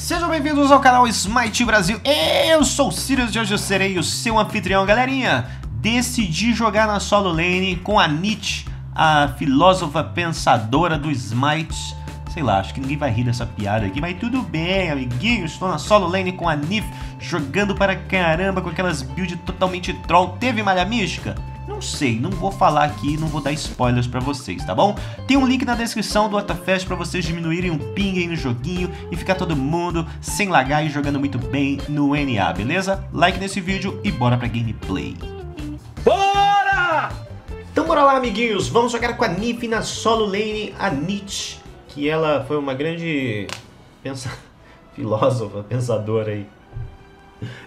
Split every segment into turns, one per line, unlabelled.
Sejam bem-vindos ao canal Smite Brasil. Eu sou o Sirius e hoje eu serei o seu anfitrião, galerinha. Decidi jogar na solo lane com a Nietzsche, a filósofa pensadora do Smite. Sei lá, acho que ninguém vai rir dessa piada aqui, mas tudo bem, amiguinho. Estou na solo lane com a Nif, jogando para caramba com aquelas builds totalmente troll. Teve malha mística? Não sei, não vou falar aqui, não vou dar spoilers pra vocês, tá bom? Tem um link na descrição do Otafest pra vocês diminuírem um ping aí no joguinho e ficar todo mundo sem lagar e jogando muito bem no NA, beleza? Like nesse vídeo e bora pra gameplay. Bora! Então bora lá, amiguinhos, vamos jogar com a Nif na solo lane, a Nietzsche, que ela foi uma grande pensa... filósofa, pensadora aí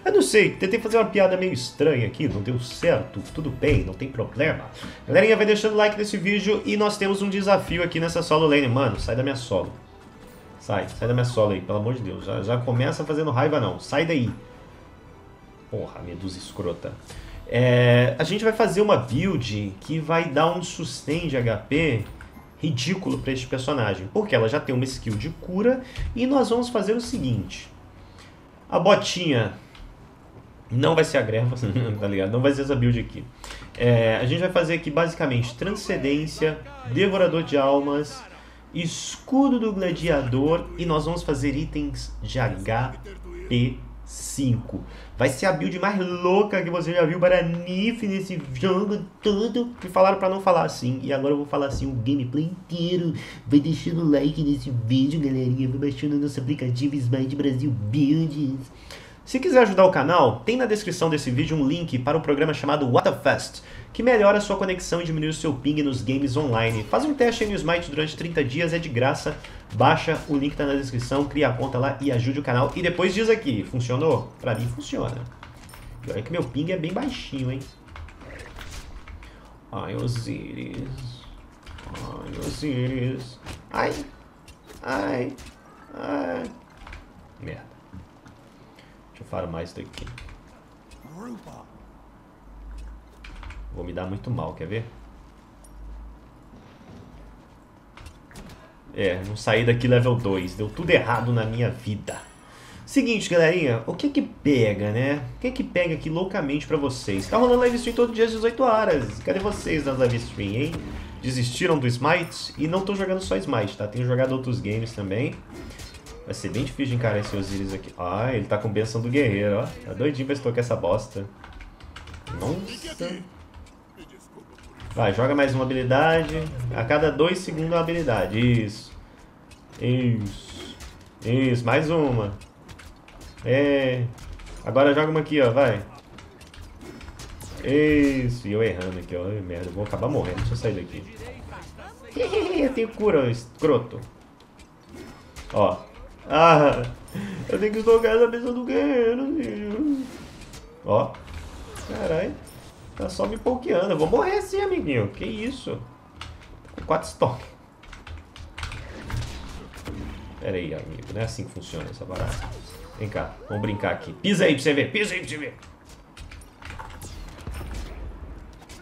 eu não sei, tentei fazer uma piada meio estranha aqui, não deu certo, tudo bem, não tem problema. Galerinha, vai deixando o like nesse vídeo e nós temos um desafio aqui nessa solo lane. Mano, sai da minha solo. Sai, sai da minha solo aí, pelo amor de Deus. Já, já começa fazendo raiva não, sai daí. Porra, medusa escrota. É, a gente vai fazer uma build que vai dar um sustain de HP ridículo para este personagem. Porque ela já tem uma skill de cura e nós vamos fazer o seguinte. A botinha não vai ser a greva, tá ligado? Não vai ser essa build aqui. É, a gente vai fazer aqui basicamente Transcendência, Devorador de Almas, Escudo do Gladiador e nós vamos fazer itens de HP 5. Vai ser a build mais louca que você já viu para Nif nesse jogo todo. Me falaram para não falar assim. E agora eu vou falar assim o gameplay inteiro. Vai deixando like nesse vídeo, galerinha. Vai baixando nosso aplicativo Smite Brasil Builds. Se quiser ajudar o canal, tem na descrição desse vídeo um link para o programa chamado What que melhora a sua conexão e diminui o seu ping nos games online. Faz um teste aí no Smite durante 30 dias, é de graça. Baixa, o link está na descrição, cria a conta lá e ajude o canal. E depois diz aqui, funcionou? Pra mim funciona. E olha que meu ping é bem baixinho, hein? Ai, Osiris. Ai, Osiris. Ai. Ai. Ai. Merda. Deixa eu farmar isso daqui. Vou me dar muito mal, quer ver? É, não saí daqui level 2. Deu tudo errado na minha vida. Seguinte, galerinha, o que que pega, né? O que que pega aqui loucamente pra vocês? Tá rolando live stream todo dia às 18 horas. Cadê vocês nas live stream, hein? Desistiram do Smite? E não tô jogando só Smite, tá? Tenho jogado outros games também. Vai ser bem difícil de encarar esse Osiris aqui. Ah, ele tá com benção do guerreiro, ó. Tá doidinho pra estocar essa bosta. Nossa. Vai, joga mais uma habilidade. A cada dois segundos uma habilidade. Isso. Isso. Isso, mais uma. É. Agora joga uma aqui, ó, vai. Isso. E eu errando aqui, ó. Merda, vou acabar morrendo. Deixa eu sair daqui. eu tenho cura, escroto. Ó. Ah, eu tenho que estocar essa mesa do guerreiro, filho. Ó. Caralho. Tá só me pokeando. Eu vou morrer assim, amiguinho. Que isso? Tô com 4 estoques. Pera aí, amigo. Não é assim que funciona essa barata. Vem cá. Vamos brincar aqui. Pisa aí pra você ver. Pisa aí pra você ver.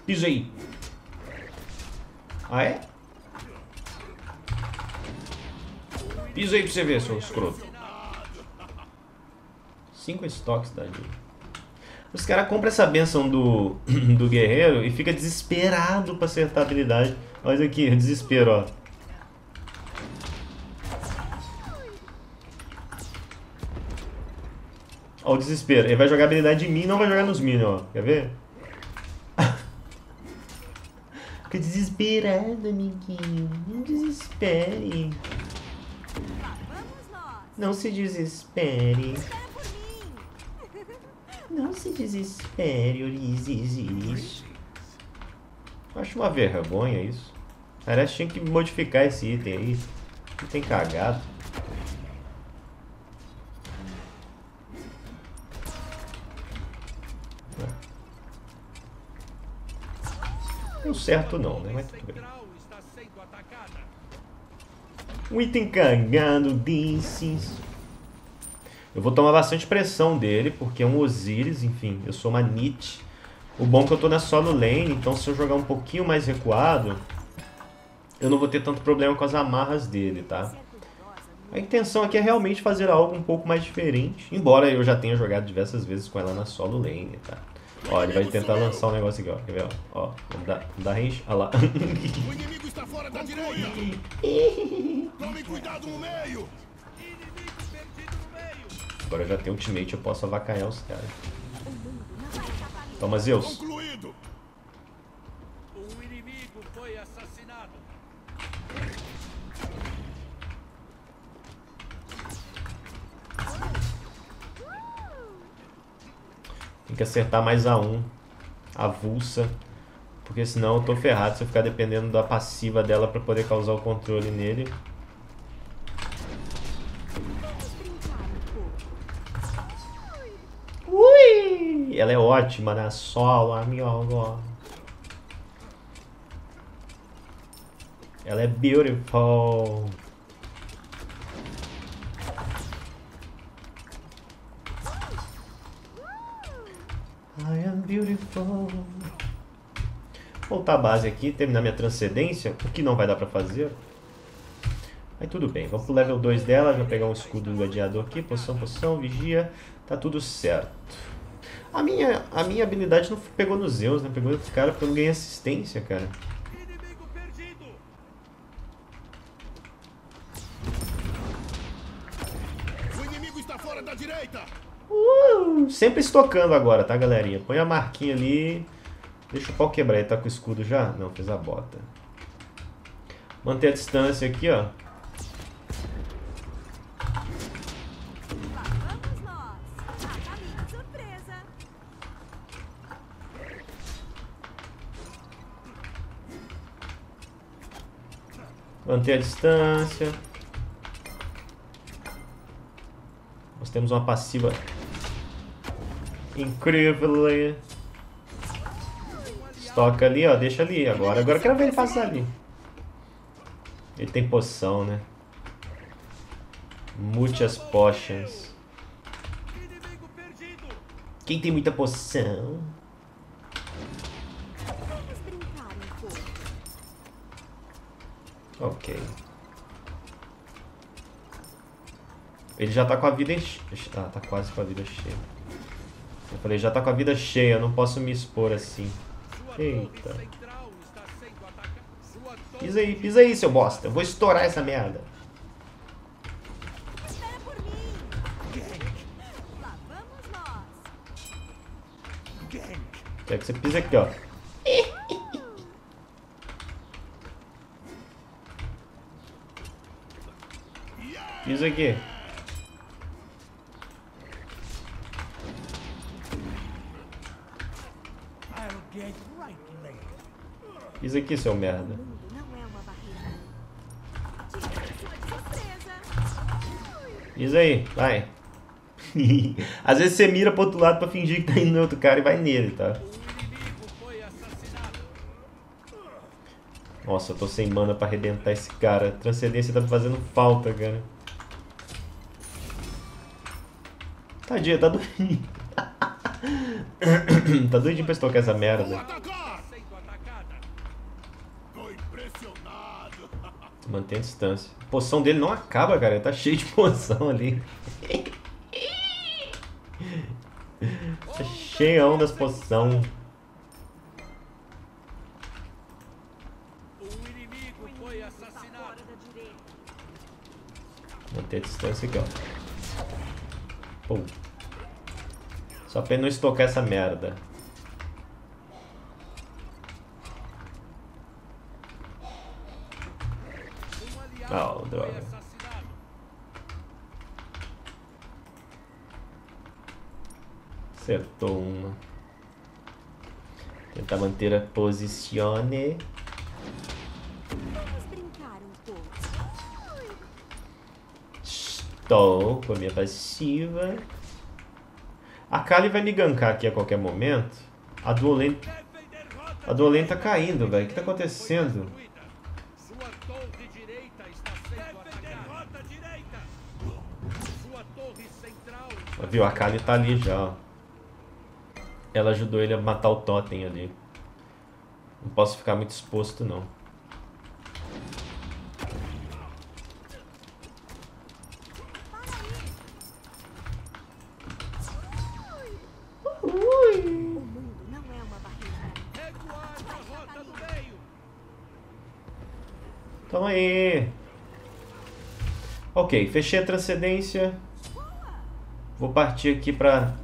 Pisa aí. Ah, é? Pisa aí pra você ver, seu escroto. Cinco estoques da Os caras compram essa benção do, do guerreiro e fica desesperado pra acertar a habilidade. Olha aqui, desespero, ó. Ó o desespero. Ele vai jogar a habilidade em mim não vai jogar nos minions, ó. Quer ver? Fica desesperado, amiguinho. Não desespere. Não se desespere. Não se desespere, Ulisses. Acho uma vergonha isso. Parece que tinha que modificar esse item aí. Item cagado. Deu certo não, né? Mas tudo bem. Um item cagado desses. Eu vou tomar bastante pressão dele, porque é um Osiris, enfim, eu sou uma Nietzsche. O bom é que eu tô na solo lane, então se eu jogar um pouquinho mais recuado, eu não vou ter tanto problema com as amarras dele, tá? A intenção aqui é realmente fazer algo um pouco mais diferente. Embora eu já tenha jogado diversas vezes com ela na solo lane, tá? Ó, ele vai tentar lançar um negócio aqui, ó. Quer ver, ó? Ó, vamos dar, vamos dar range. Olha lá.
O inimigo está fora da direita. Tome cuidado no meio.
Agora eu já tenho ultimate, eu posso avacalhar os caras. Toma, Zeus. Tem que acertar mais a um. Avulsa. Porque senão eu tô ferrado se eu ficar dependendo da passiva dela pra poder causar o controle nele. Ui! Ela é ótima na solo, amigo. Ela é beautiful. Voltar a base aqui, terminar minha transcendência, o que não vai dar pra fazer. Aí tudo bem, vamos pro level 2 dela, já pegar um escudo do gladiador aqui, poção, poção, vigia, tá tudo certo. A minha, a minha habilidade não pegou nos Zeus, né? Pegou no cara porque eu não ganhei assistência, cara.
Inimigo perdido.
O inimigo está fora da direita.
Uh, sempre estocando agora, tá, galerinha? Põe a marquinha ali. Deixa o pau quebrar. Ele tá com o escudo já? Não, fez a bota. Manter a distância aqui, ó. Manter a distância. Nós temos uma passiva incrível. Estoca ali, ó. Deixa ali. Agora, agora eu quero ver ele passar ali. Ele tem poção, né? Muitas potions. Quem tem muita poção? Ok. Ele já tá com a vida enche... Ah, tá quase com a vida cheia. Eu falei, já tá com a vida cheia, não posso me expor assim. Eita. Pisa aí, pisa aí, seu bosta. Eu vou estourar essa merda. Quero que você pise aqui, ó. Pisa aqui. Pisa aqui, seu merda.
O mundo não é uma barreira. Tira de cima de surpresa!
Pisa aí, vai. Às vezes você mira pro outro lado pra fingir que tá indo no outro cara e vai nele, tá? Nossa, eu tô sem mana pra arrebentar esse cara. Transcendência tá fazendo falta, cara. Tadinha, tá doidinho. tá doidinho pra estocar essa merda.
atacar.
Sendo atacada.
Tô impressionado.
Mantém distância. A poção dele não acaba, cara. Tá cheio de poção ali. tá cheião das poção. Manter distância aqui, ó. Pum. Só pra ele não estocar essa merda.
Um aliado
Ah,
foi
droga.
assassinado.
Acertou uma. Tentar manter a posicione. Estou com a minha passiva. A Kali vai me gankar aqui a qualquer momento. A Duolen, a Duolen tá caindo, velho. O que tá acontecendo?
Sua torre direita está sendo atacada. Derrota direita. Sua torre central. está
Viu? A Kali tá ali já, ó ela ajudou ele a matar o totem ali. Não posso ficar muito exposto, não. Então aí. Ok, fechei a transcendência. Vou partir aqui para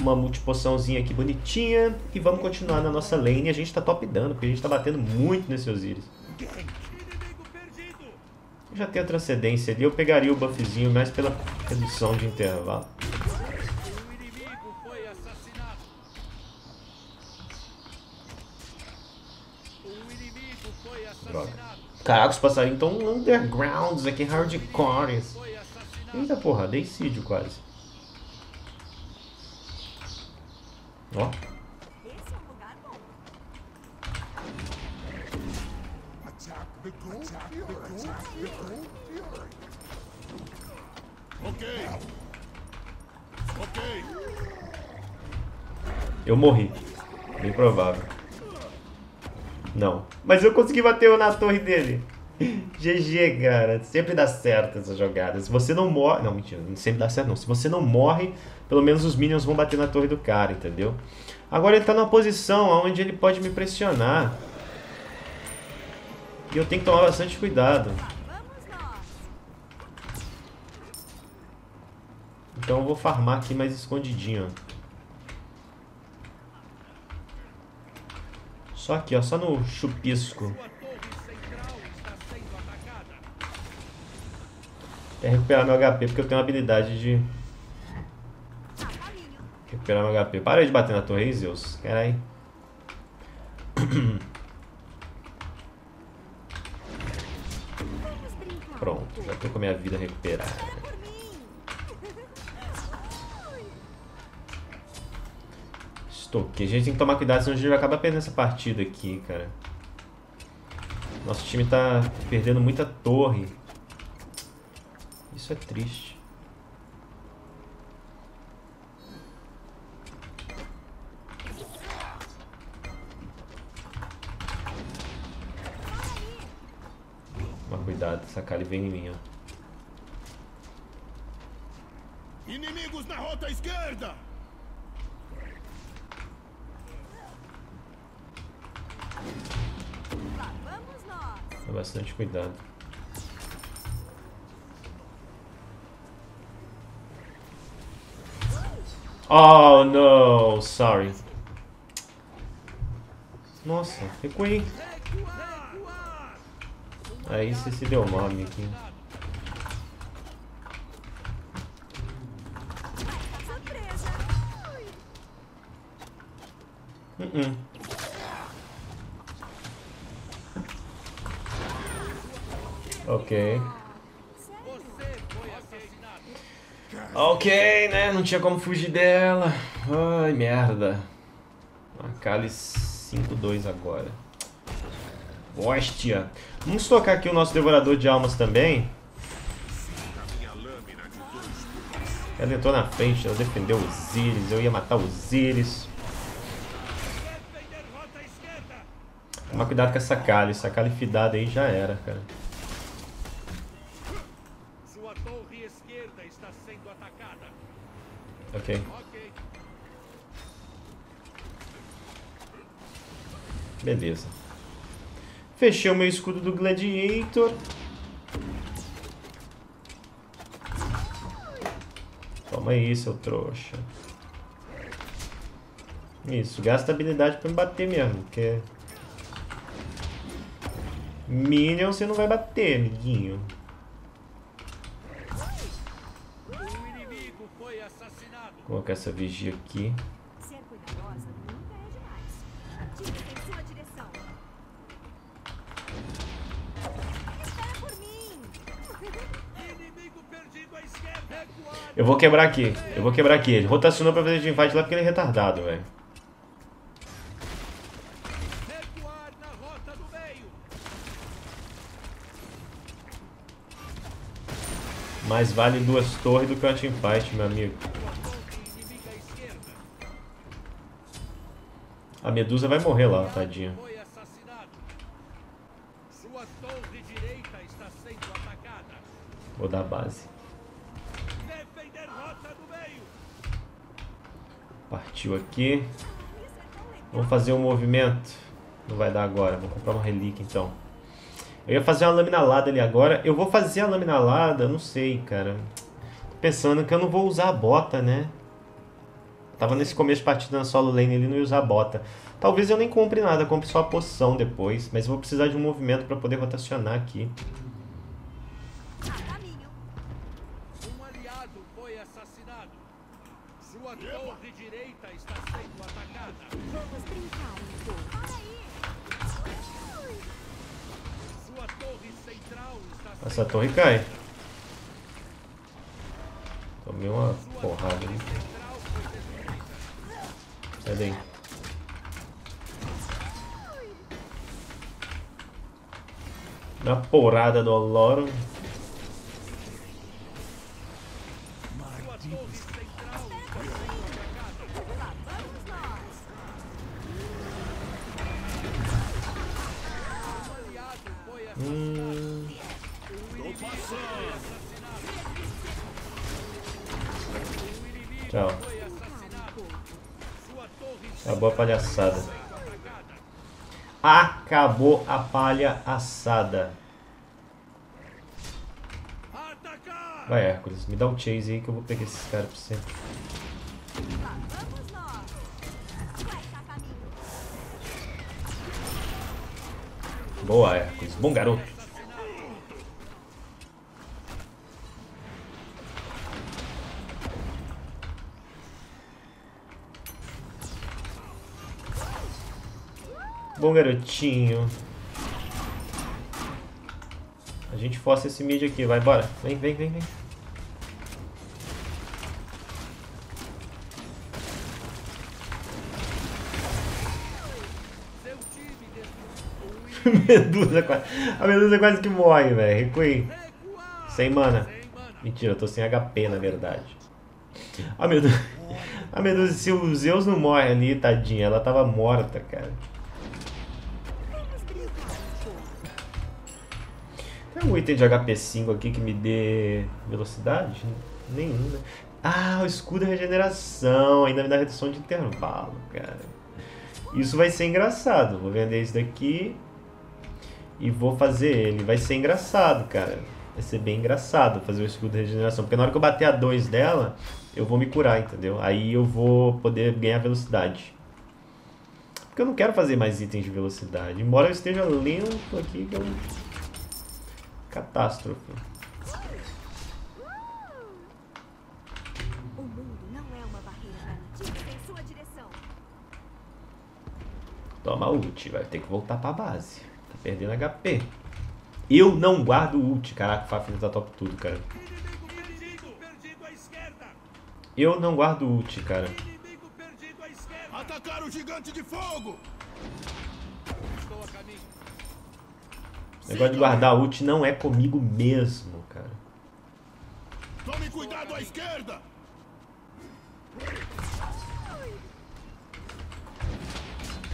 uma multipoçãozinha aqui bonitinha. E vamos continuar na nossa lane. A gente tá top dando, porque a gente tá batendo muito nesse Osiris. Eu já tenho a transcendência ali. Eu pegaria o buffzinho mais pela redução de intervalo.
Assassinado.
Caraca, os passarinhos estão undergrounds aqui,
assassinado.
Eita porra, dei quase. Ó,
Esse é um lugar bom.
Attack the gold fury. Attack the gold fury. Ok. Ok.
eu morri. Bem provável. Não. Mas eu consegui bater na torre dele. GG, cara. Sempre dá certo essas jogadas. Se você não morre. Não, mentira. Não sempre dá certo, não. Se você não morre, pelo menos os minions vão bater na torre do cara, entendeu? Agora ele tá numa posição onde ele pode me pressionar. E eu tenho que tomar bastante cuidado. Então eu vou farmar aqui mais escondidinho. Só aqui, ó. Só no chupisco.
Sua torre central está sendo atacada.
É recuperar meu HP, porque eu tenho a habilidade de recuperar meu HP. Para de bater na torre aí, Zeus.
Brincar.
Pronto, já tô com a minha vida recuperada. Estoquei. A gente tem que tomar cuidado, senão a gente vai acabar perdendo essa partida aqui, cara. Nosso time tá perdendo muita torre. Isso é triste. Toma cuidado, essa cara vem em mim, ó.
Inimigos na rota esquerda.
Vamos nós.
Bastante cuidado. Oh, no, sorry. Nossa, recuei. Aí você se deu mal, amiguinho.
Ui.
Uh-uh. Ok. Ok, né? Não tinha como fugir dela. Ai, merda. A Kali 5-2 agora. Hóstia. Vamos tocar aqui o nosso Devorador de Almas também. Ela entrou na frente, ela defendeu os Íris. Eu ia matar os Íris.
Defender rota esquerda.
Tomar cuidado com essa Kali. Essa Kali fidada aí já era, cara. Ok. Beleza. Fechei o meu escudo do Gladiator. Toma aí, seu trouxa. Isso, gasta habilidade pra me bater mesmo, porque... Minion você não vai bater, amiguinho.
Perdido à esquerda. Recuar.
Eu vou quebrar aqui. Eu vou quebrar aqui. Ele rotacionou pra fazer de invade lá porque ele é retardado, velho.
Meio.
Mais vale duas torres do que uma teamfight, meu amigo. A Medusa vai morrer lá, tadinha. Vou dar base. Partiu aqui. Vamos fazer um movimento. Não vai dar agora. Vou comprar uma relíquia então. Eu ia fazer uma lâmina alada ali agora. Eu vou fazer a lâmina alada, não sei, cara. Tô pensando que eu não vou usar a bota, né? Tava nesse começo de partida na solo lane ele não ia usar a bota. Talvez eu nem compre nada, compre só a poção depois. Mas eu vou precisar de um movimento pra poder rotacionar aqui.
A caminho.
Aliado foi assassinado. Sua torre direita está sendo atacada.
Vamos brincar pouco. Olha aí.
Sua torre central está sendo
Essa torre cai. Tomei uma porrada ali. Sai daí. Na porrada do loro. Acabou a
sendo atacada.
Acabou a palha assada. Vai, Hércules, me dá um chase aí que eu vou pegar esses caras pra você. Boa, Hércules. Bom garoto. Bom garotinho. A gente força esse mid aqui, vai, bora. Vem, vem, vem, vem. Medusa quase. A Medusa quase que morre, velho. Recuei. Sem mana. Mentira, eu tô sem HP na verdade. A Medusa. A Medusa, se o Zeus não morre ali, tadinha, ela tava morta, cara. Algum item de HP 5 aqui que me dê velocidade? Nenhum, né? Ah, o escudo é regeneração, ainda me dá redução de intervalo, cara. Isso vai ser engraçado. Vou vender isso daqui e vou fazer ele. Vai ser engraçado, cara. Vai ser bem engraçado fazer o escudo de regeneração. Porque na hora que eu bater a 2 dela, eu vou me curar, entendeu? Aí eu vou poder ganhar velocidade. Porque eu não quero fazer mais itens de velocidade. Embora eu esteja lento aqui, que
direção.
Toma ult, vai ter que voltar pra base. Tá perdendo HP. Eu não guardo ult. Caraca, o Fafnir tá top tudo, cara. Eu não guardo ult, cara.
Atacar o gigante de fogo!
Estou a caminho.
O negócio de guardar ult não é comigo mesmo, cara.
Tome cuidado à esquerda!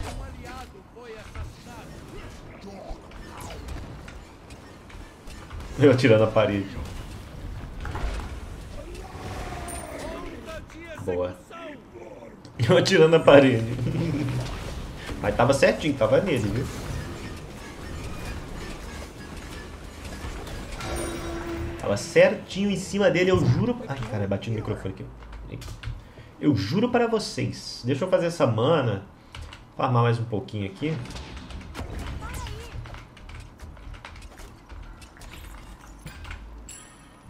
Um aliado foi assassinado.
Eu atirando a parede. Boa. Eu atirando a parede. Mas tava certinho, tava nele, viu? Tava certinho em cima dele, eu juro. Ai, cara, bati no microfone aqui. Eu juro para vocês. Deixa eu fazer essa mana. Farmar mais um pouquinho aqui.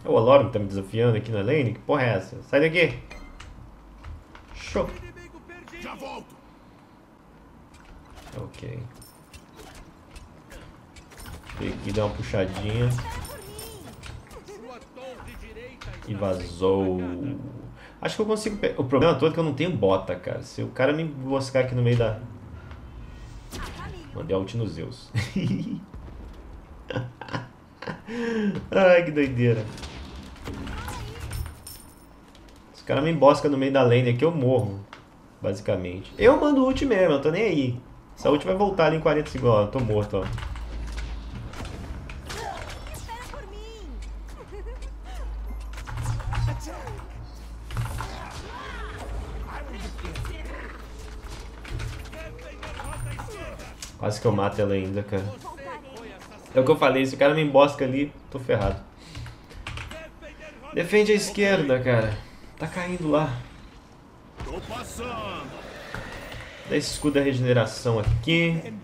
É o Olorum que tá me desafiando aqui na lane? Que porra é essa? Sai daqui! Show!
Já volto!
Ok. Tem que dar uma puxadinha
Sua torre direita está
e vazou. Acho que eu consigo. O problema todo é que eu não tenho bota, cara. Se o cara me emboscar aqui no meio da. Mandei ult no Zeus. Ai, que doideira. Se o cara me embosca no meio da lane aqui, eu morro. Basicamente. Eu mando ult mesmo, eu tô nem aí. Essa ult vai voltar ali em 40 segundos. Ó, eu tô morto, ó. Quase que eu mato ela ainda, cara. É o que eu falei, se o cara me embosca ali, tô ferrado. Defende a esquerda, cara. Tá caindo lá. Dá esse escudo da regeneração aqui.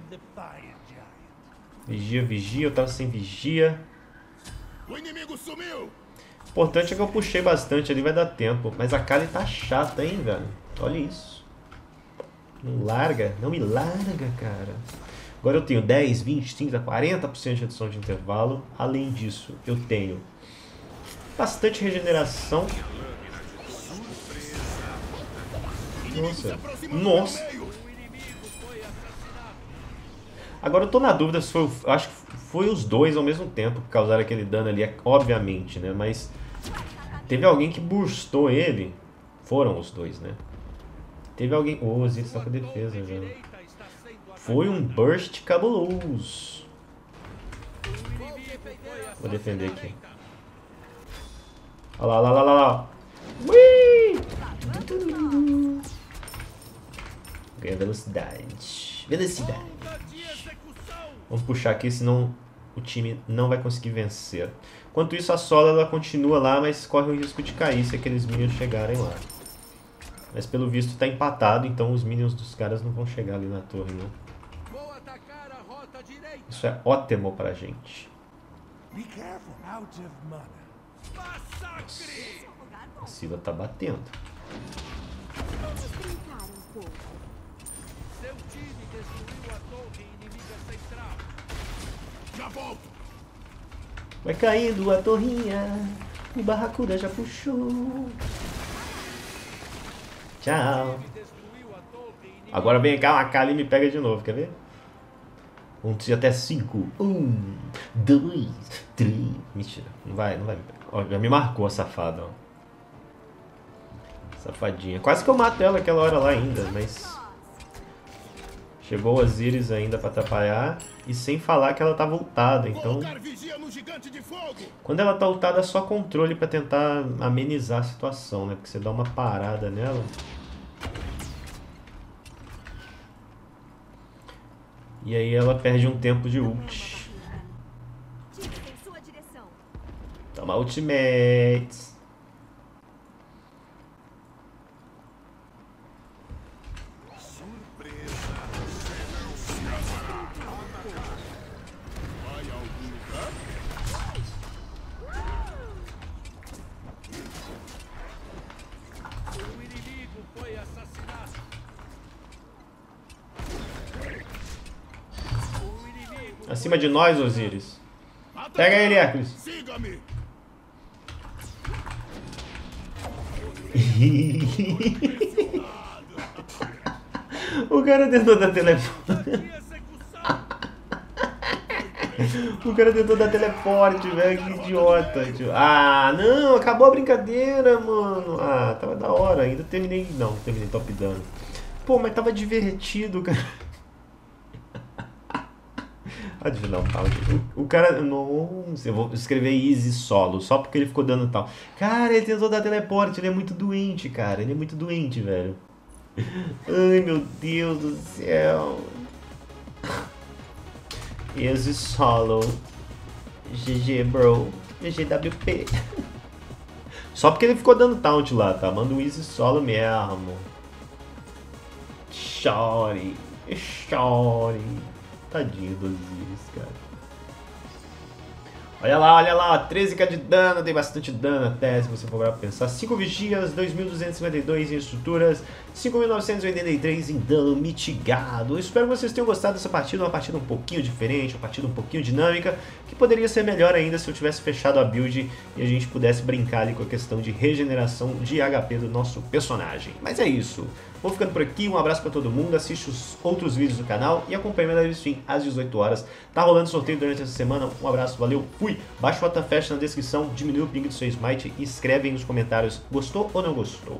Vigia, vigia. Eu tava sem vigia.
O inimigo sumiu.
Importante é que eu puxei bastante ali, vai dar tempo. Mas a Kali tá chata, hein, velho? Olha isso. Não larga. Não me larga, cara. Agora eu tenho 10, 20, 30, 40% de redução de intervalo. Além disso, eu tenho bastante regeneração. Nossa. Nossa. Agora eu tô na dúvida se foi. o- acho que foi os dois ao mesmo tempo que causaram aquele dano ali, obviamente, né? Mas teve alguém que burstou ele. Foram os dois, né? Teve alguém. Ô, oh, Osiris tá com defesa já. Foi um burst cabuloso. Vou defender aqui. Olha lá, olha lá, olha lá. Ui! Ganha velocidade. Velocidade. Vamos puxar aqui, senão o time não vai conseguir vencer. Enquanto isso, a Sola ela continua lá, mas corre o risco de cair se aqueles minions chegarem lá. Mas pelo visto tá empatado, então os minions dos caras não vão chegar ali na torre, não.
Vou atacar a rota direita.
Isso é ótimo pra gente.
Be careful. Out of mana.
Massacre.
Lugar
A. Sila tá batendo.
Vamos brincar um pouco.
Seu time destruiu a torre inimiga central.
Já volto.
Vai caindo a torrinha. O Barracuda já puxou. Tchau.
A.
Agora vem cá, a Kali me pega de novo, quer ver? Vamos dizer até cinco. Um, dois, três. Mentira, não vai, não vai. Ó, já me marcou a safada, ó. Safadinha. Quase que eu mato ela aquela hora lá ainda, mas. Chegou o Osiris ainda pra atrapalhar. E sem falar que ela tá voltada, então. Quando ela tá ultada é só controle pra tentar amenizar a situação, né? Porque você dá uma parada nela. E aí ela perde um tempo de ult.
Em sua direção.
Toma ultimates. Nós, Osiris. Pega ele, Hércules. O cara tentou dar teleporte.
de execução.
O cara tentou dar teleporte, velho. Que idiota. tio. Ah, não. Acabou a brincadeira, mano. Ah, tava da hora. Ainda terminei. Não, terminei top dano. Pô, mas tava divertido, cara. Eu dar um tal. O, o cara. Nossa, eu vou escrever easy solo, só porque ele ficou dando tal. Cara, ele tentou dar teleporte, ele é muito doente, cara. Ele é muito doente, velho. Ai, meu Deus do céu. Easy solo. GG, bro. GGWP. Só porque ele ficou dando taunt lá, tá? Manda um easy solo mesmo. Shorty. Shorty. Tadinho do Osiris, cara. Olha lá, olha lá, 13k de dano, tem bastante dano até, se você for pensar. 5 vigias, 2.252 em estruturas, 5.983 em dano mitigado. Espero que vocês tenham gostado dessa partida, uma partida um pouquinho diferente, uma partida um pouquinho dinâmica, que poderia ser melhor ainda se eu tivesse fechado a build e a gente pudesse brincar ali com a questão de regeneração de HP do nosso personagem. Mas é isso. Vou ficando por aqui, um abraço pra todo mundo, assiste os outros vídeos do canal e acompanhe minha live stream às 18 horas. Tá rolando sorteio durante essa semana, um abraço, valeu, fui! Baixa o WTF na descrição, diminui o ping do seu Smite e escreve aí nos comentários gostou ou não gostou.